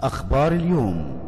أخبار اليوم.